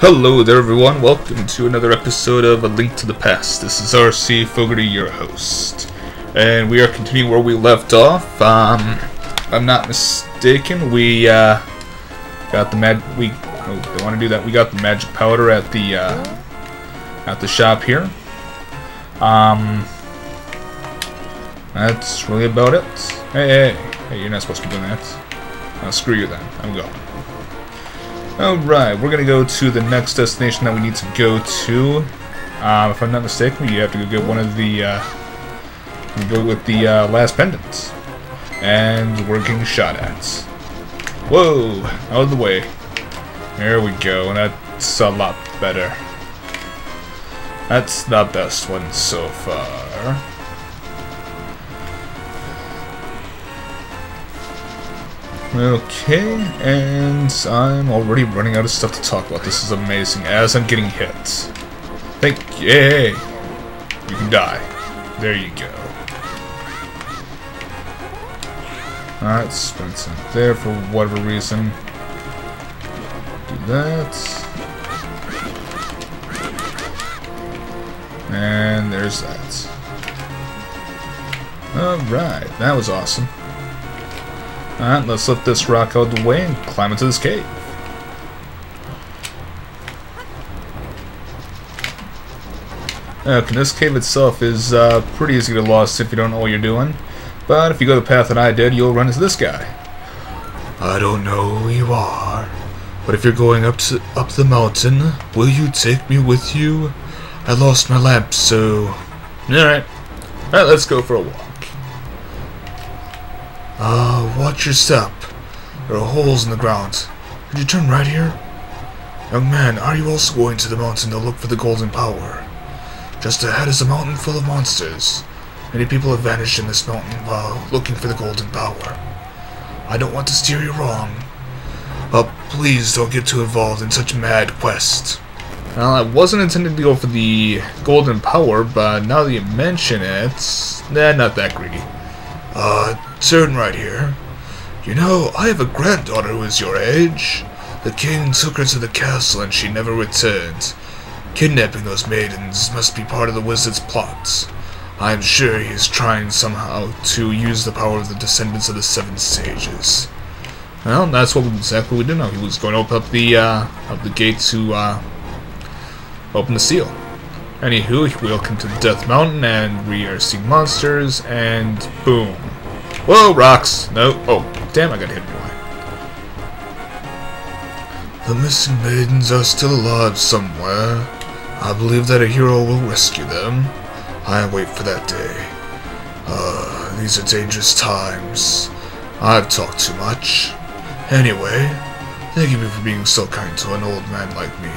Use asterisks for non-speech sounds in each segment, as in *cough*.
Hello there everyone, welcome to another episode of A Link to the Past. This is RC Fogarty, your host. And we are continuing where we left off. Um, I'm not mistaken, we uh, got the mag- we oh, want to do that. We got the magic powder at the uh, at the shop here. Um, that's really about it. Hey, hey, hey, you're not supposed to be doing that. Oh, screw you then. I'm going. Alright, we're gonna go to the next destination that we need to go to. Um, if I'm not mistaken, you have to go get one of the, uh, go with the uh, last pendants. And we're getting shot at. Whoa, out of the way. There we go, and that's a lot better. That's the best one so far. Okay, and I'm already running out of stuff to talk about. This is amazing, as I'm getting hit. Thank yay! You can die. There you go. Alright, some there for whatever reason. Do that. And there's that. Alright, that was awesome. Alright, let's lift this rock out of the way and climb into this cave. Okay, this cave itself is uh, pretty easy to get lost if you don't know what you're doing. But if you go the path that I did, you'll run into this guy. I don't know who you are, but if you're going up to up the mountain, will you take me with you? I lost my lamp, so... Alright. Alright, let's go for a walk. Uh, watch your step. There are holes in the ground. Could you turn right here? Young man, are you also going to the mountain to look for the golden power? Just ahead is a mountain full of monsters. Many people have vanished in this mountain while looking for the golden power. I don't want to steer you wrong, but please don't get too involved in such a mad quest. Well, I wasn't intending to go for the golden power, but now that you mention it, nah, not that greedy. Uh, turn right here. You know, I have a granddaughter who is your age. The king took her to the castle and she never returned. Kidnapping those maidens must be part of the wizard's plots. I am sure he is trying somehow to use the power of the descendants of the seven sages. Well, that's what exactly we did know. He was going to open up the uh, up the gate to uh, open the seal. Anywho, welcome to Death Mountain, and we are seeing monsters, and boom. Whoa, rocks! No, oh, damn, I got hit anyway. The missing maidens are still alive somewhere. I believe that a hero will rescue them. I wait for that day. Uh, these are dangerous times. I've talked too much. Anyway, thank you for being so kind to an old man like me.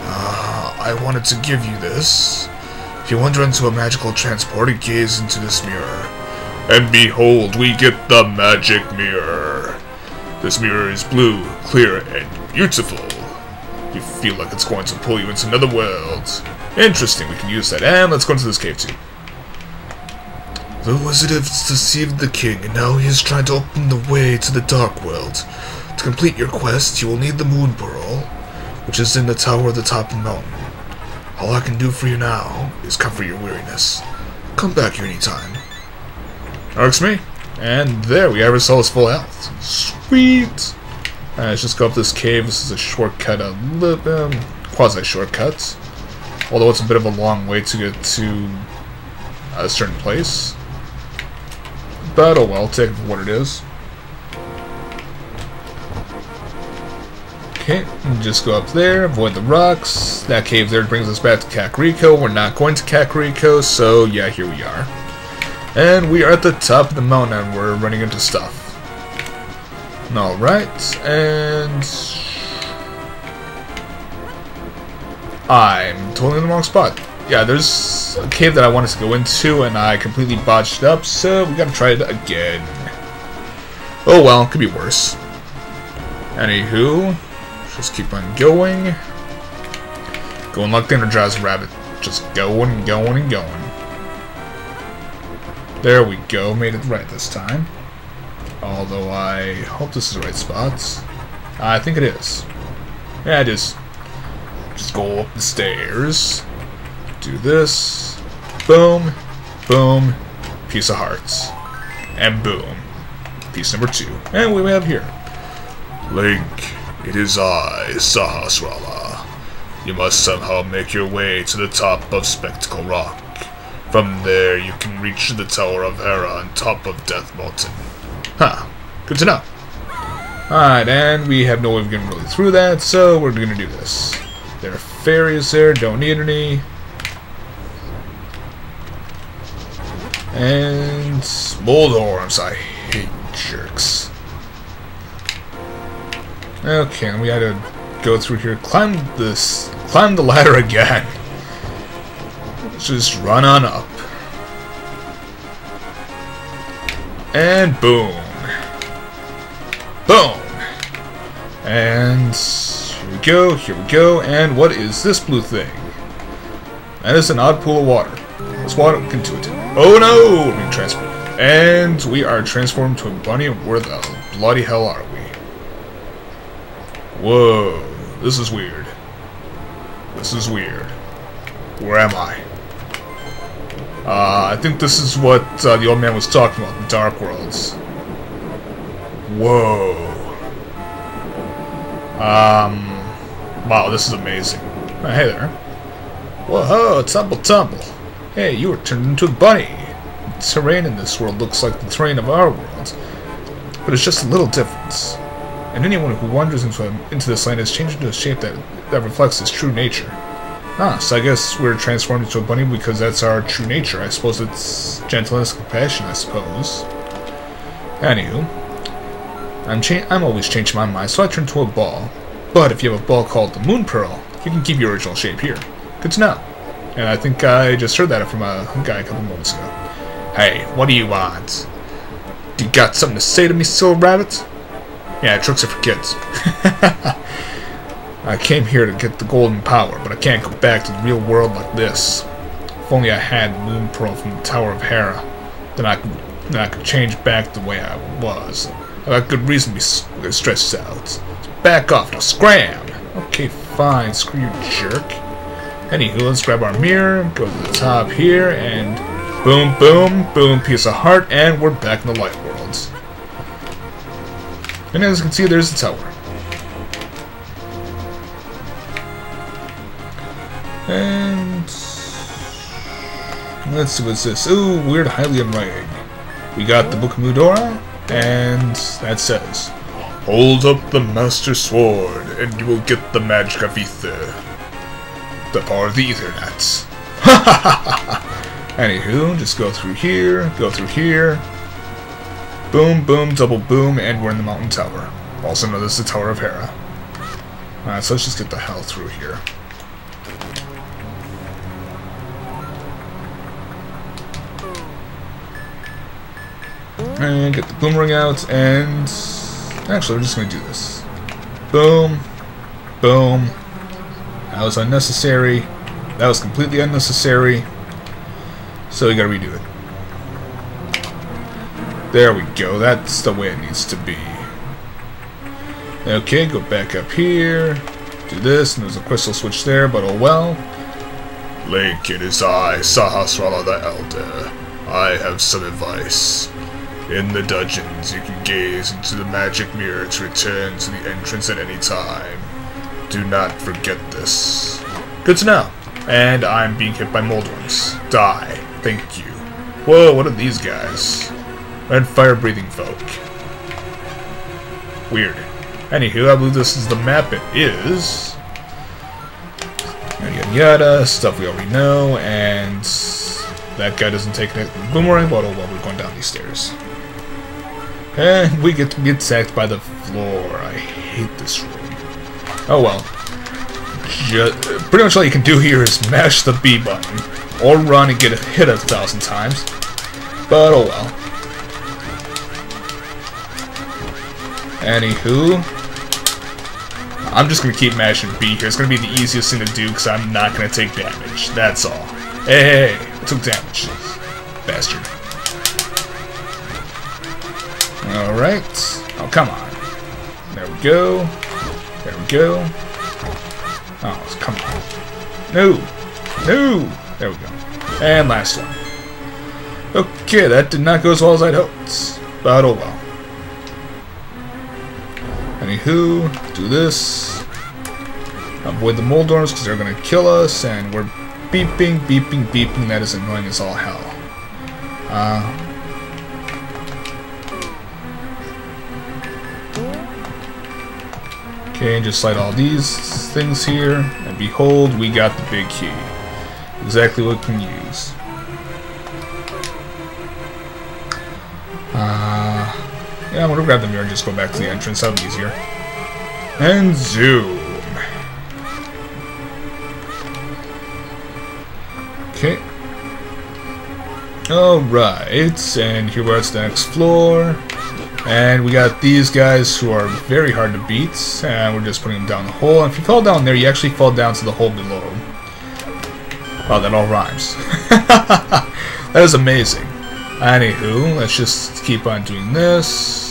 Uh, I wanted to give you this. If you wander into a magical transport, gaze into this mirror. And behold, we get the magic mirror. This mirror is blue, clear, and beautiful. You feel like it's going to pull you into another world. Interesting, we can use that. And let's go into this cave too. The wizard has deceived the king, and now he is trying to open the way to the dark world. To complete your quest, you will need the moon pearl, which is in the tower at the top of the mountain. All I can do for you now is comfort your weariness. Come back here anytime. Works me. And there, we have ourselves full health. Sweet! Alright, let's just go up this cave. This is a shortcut, a little, um, quasi-shortcut. Although it's a bit of a long way to get to a certain place. But oh well, take it for what it is. Okay, just go up there, avoid the rocks. That cave there brings us back to Kakariko. We're not going to Kakariko, so yeah, here we are. And we are at the top of the mountain and we're running into stuff. Alright, and... I'm totally in the wrong spot. Yeah, there's a cave that I wanted to go into and I completely botched up, so we gotta try it again. Oh well, could be worse. Anywho, just keep on going. Going like the Energizer Rabbit. Just going and going and going. There we go, made it right this time. Although I hope this is the right spot. I think it is. Yeah, it is. Just go up the stairs. Do this. Boom. Boom. Piece of hearts. And boom. Piece number two. And we have here? Link, it is I, Sahasrahla. You must somehow make your way to the top of Spectacle Rock. From there, you can reach the Tower of Hera on top of Death Mountain. Huh. Good to know. Alright, and we have no way of getting really through that, so we're gonna do this. There are fairies there, don't need any. And Moldorms, I hate jerks. Okay, we had to go through here, climb this, climb the ladder again. Just run on up. And boom. Boom! And here we go, here we go, and what is this blue thing? That is an odd pool of water. Let's walk into it. Oh no! We're being transformed. And we are transformed to a bunny. Where the bloody hell are we? Whoa, this is weird. This is weird. Where am I? Uh, I think this is what uh, the old man was talking about, the Dark Worlds. Whoa. Um, wow, this is amazing. Oh, hey there. Whoa, tumble tumble. Hey, you were turned into a bunny. The terrain in this world looks like the terrain of our world, but it's just a little difference. And anyone who wanders into, into this land is changed into a shape that, that reflects its true nature. Ah, so I guess we're transformed into a bunny because that's our true nature. I suppose it's gentleness, compassion, I suppose. Anywho, I'm I'm always changing my mind, so I turn to a ball. But if you have a ball called the Moon Pearl, you can keep your original shape here. Good to know. And I think I just heard that from a guy a couple moments ago. Hey, what do you want? You got something to say to me, Silver Rabbit? Yeah, tricks are for kids. *laughs* I came here to get the golden power, but I can't go back to the real world like this. If only I had the Moon Pearl from the Tower of Hera, then I could, then I could change back the way I was. I got good reason to be stressed out. So back off, now scram! Okay, fine, screw you jerk. Anywho, let's grab our mirror, go to the top here, and boom, boom, boom, piece of heart, and we're back in the light worlds. And as you can see, there's the tower. And let's see what's this. Ooh, weird Hylian writing. We got the Book of Mudora, and that says, Hold up the Master Sword, and you will get the magic of ether. The power of the Ethernets. *laughs* Anywho, just go through here, go through here. Boom, boom, double boom, and we're in the Mountain Tower. Also known as the Tower of Hera. Alright, so let's just get the hell through here. And get the boomerang out, and... Actually, we're just going to do this. Boom. Boom. That was unnecessary. That was completely unnecessary. So we gotta redo it. There we go. That's the way it needs to be. Okay, go back up here. Do this, and there's a crystal switch there, but oh well. Link, it is I, Sahasrahla the Elder. I have some advice. In the dungeons, you can gaze into the magic mirror to return to the entrance at any time. Do not forget this. Good to know. And I'm being hit by Moldorms. Die. Thank you. Whoa, what are these guys? Red fire-breathing folk. Weird. Anywho, I believe this is the map. It is. Yada yada yada. Stuff we already know. And that guy doesn't take a boomerang bottle while we're going down these stairs. And we get get sacked by the floor. I hate this room. Oh well. Just, pretty much all you can do here is mash the B button, or run and get hit a thousand times. But oh well. Anywho, I'm just gonna keep mashing B here. It's gonna be the easiest thing to do because I'm not gonna take damage. That's all. Hey, hey, hey, I took damage, bastard. Alright. Oh, come on. There we go. There we go. Oh, come on. No! No! There we go. And last one. Okay, that did not go as well as I'd hoped. But oh well. Anywho, do this. Avoid the Moldorms because they're going to kill us, and we're beeping, beeping, beeping. That is annoying as all hell. Uh, Okay, just slide all these things here, and behold, we got the big key. Exactly what we can use. Uh, yeah, I'm gonna grab the mirror and just go back to the entrance, that'll be easier. And zoom. Okay. Alright, and here we're at the next floor. And we got these guys who are very hard to beat, and we're just putting them down the hole. And if you fall down there, you actually fall down to the hole below. Wow, that all rhymes. *laughs* that is amazing. Anywho, let's just keep on doing this,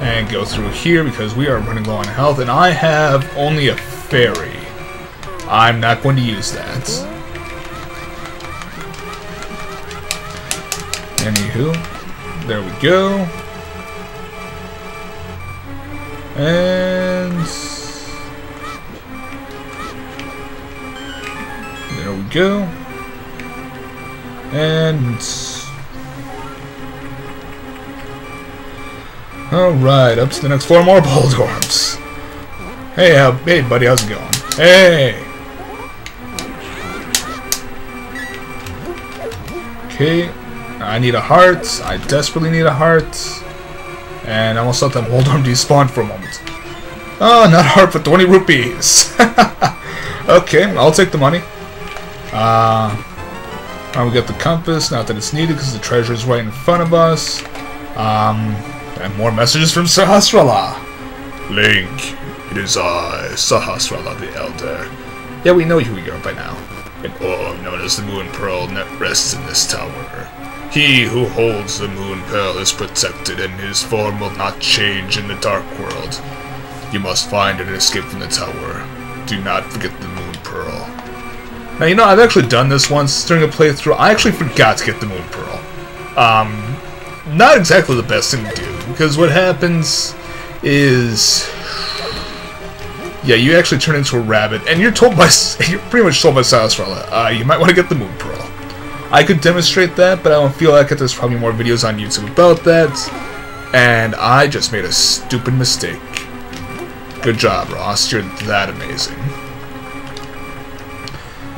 and go through here, because we are running low on health, and I have only a fairy. I'm not going to use that. Anywho, there we go. And there we go. And Alright, up to the next four more Moldorms. Hey, how, hey buddy, how's it going? Hey! Okay, I need a heart. I desperately need a heart. And I almost let them Moldorm despawn for a moment. Oh, not hard for 20 rupees. *laughs* okay, I'll take the money. Uh, we got the compass, not that it's needed because the treasure is right in front of us. Um, and more messages from Sahasrahla. Link, it is I, Sahasrahla the Elder. Yeah, we know who you are by now. An orb known as the Moon Pearl net rests in this tower. He who holds the Moon Pearl is protected, and his form will not change in the Dark World. You must find and escape from the tower. Do not forget the Moon Pearl. Now, you know, I've actually done this once during a playthrough. I actually forgot to get the Moon Pearl. Um, not exactly the best thing to do, because what happens is... Yeah, you actually turn into a rabbit, and you're told by... *laughs* You're pretty much told by Sahasrahla, uh, you might want to get the Moon Pearl. I could demonstrate that, but I don't feel like it. There's probably more videos on YouTube about that. And I just made a stupid mistake. Good job, Ross. You're that amazing.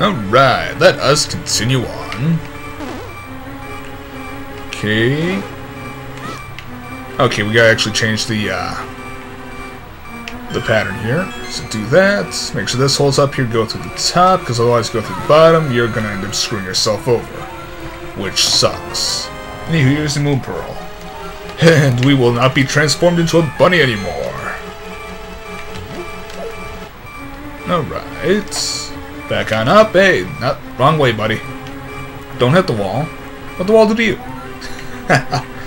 Alright, let us continue on. Okay. Okay, we gotta actually change the, uh, the pattern here. So do that. Make sure this holds up here, go through the top, because otherwise go through the bottom, you're to end up screwing yourself over. Which sucks. Anywho, here's the Moon Pearl. *laughs* And we will not be transformed into a bunny anymore. Alright. Back on up. Hey, not wrong way, buddy. Don't hit the wall. What the wall do to you? *laughs*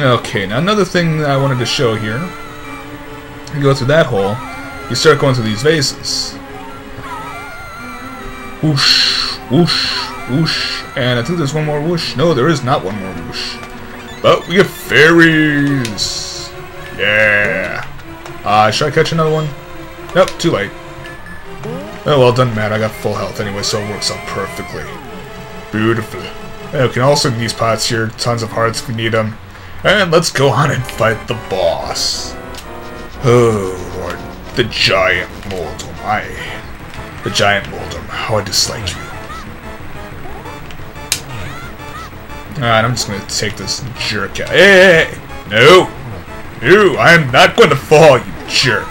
Okay, now another thing I wanted to show here. You go through that hole, you start going through these vases. Whoosh, whoosh, whoosh, and I think there's one more whoosh. No, there is not one more whoosh. But we get fairies! Yeah! Uh, should I catch another one? Nope, too late. Oh well, doesn't matter, I got full health anyway, so it works out perfectly. Beautiful. We can also in these pots here, tons of hearts if we need them. And let's go on and fight the boss. Oh, Lord. The giant Moldorm. I... The giant Moldorm. How I dislike you. Alright, I'm just gonna take this jerk out. Hey, hey, hey! No! No, I am not going to fall, you jerk!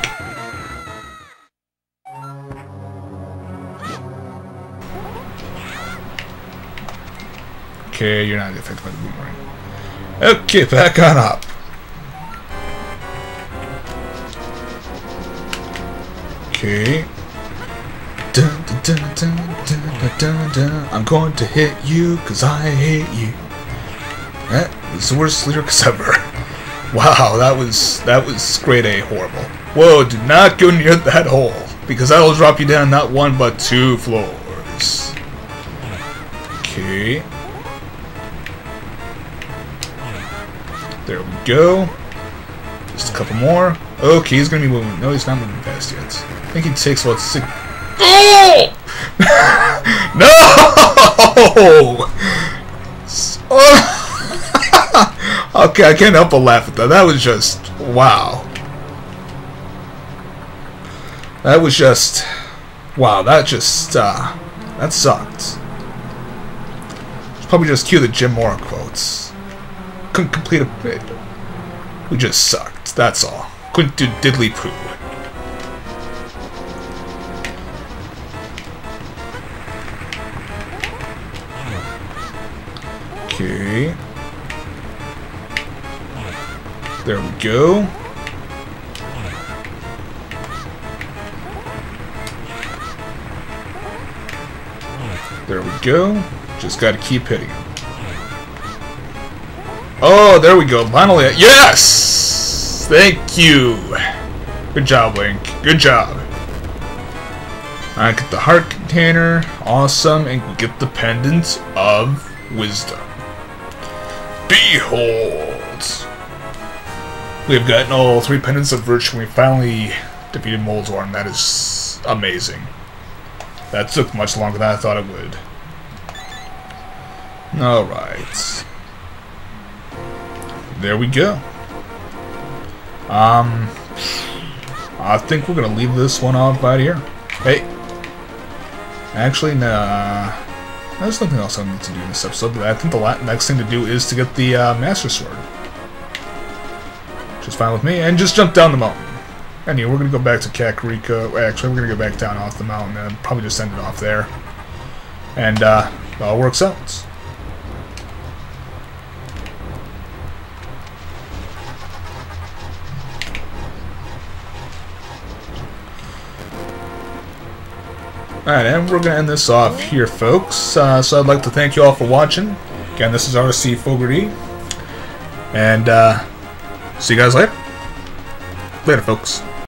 Okay, you're not affected by the boomerang. Okay, back on up. Okay. Dun, dun, dun, I'm going to hit you because I hate you. Eh, that was the worst lyrics *laughs* ever. Wow, that was that was grade A horrible. Whoa, do not go near that hole. Because that'll drop you down not one but two floors. Okay. Go. Just a couple more. Okay, he's gonna be moving. No, he's not moving fast yet. I think he takes what six. Oh! *laughs* no! *laughs* okay, I can't help but laugh at that. That was just wow. That was just wow. That just uh, that sucked. Probably just cue the Jim Mora quotes. Couldn't complete a. We just sucked. That's all. Couldn't do diddly poo. Okay. There we go. There we go. Just gotta keep hitting him. Oh, there we go. Finally. Yes! Thank you. Good job, Link. Good job. I get the heart container. Awesome. And get the pendants of wisdom. Behold! We've gotten all three pendants of virtue we finally defeated Moldorm. That is amazing. That took much longer than I thought it would. Alright. There we go. Um, I think we're to leave this one off right here. Hey. Actually, nah. There's nothing else I need to do in this episode. But I think the next thing to do is to get the uh, Master Sword. Is fine with me. And just jump down the mountain. Anyway, we're to go back to Kakariko. Actually, we're to go back down off the mountain and probably just end it off there. And uh, it all works out. Alright, and we're going to end this off here, folks. Uh, so I'd like to thank you all for watching. Again, this is RC Fogarty. And, uh, see you guys later. Later, folks.